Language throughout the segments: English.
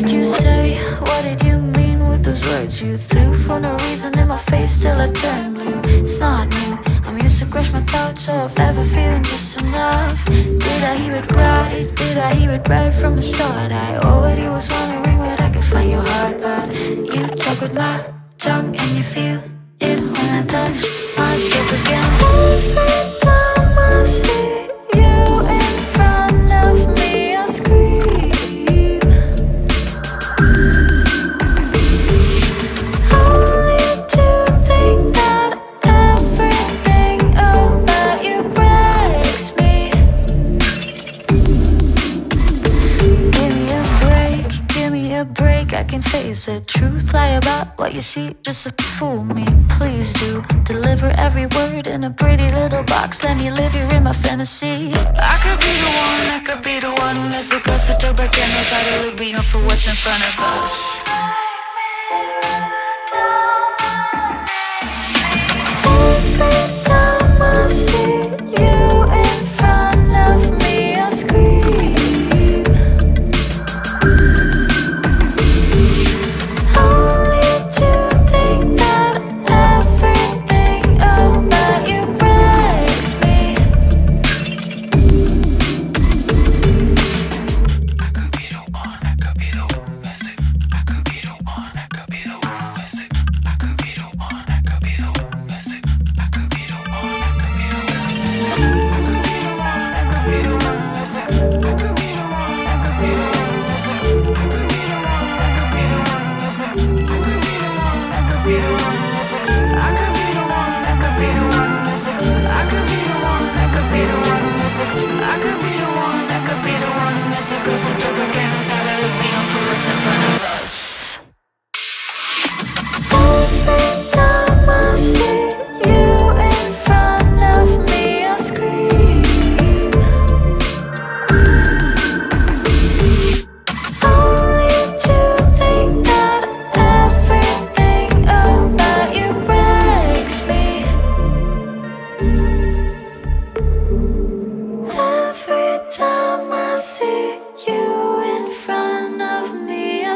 did you say? What did you mean with those words you threw for no reason in my face till I turned blue? It's not new. I'm used to crush my thoughts off, never feeling just enough. Did I hear it right? Did I hear it right from the start? I already was wondering where I could find your heart, but you talk with my tongue and you feel it when I touch can face the truth, lie about what you see just to fool me. Please do deliver every word in a pretty little box. Let me live here in my fantasy. I could be the one, I could be the one who has the guts to talk back and knows how to for what's in front of us.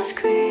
screen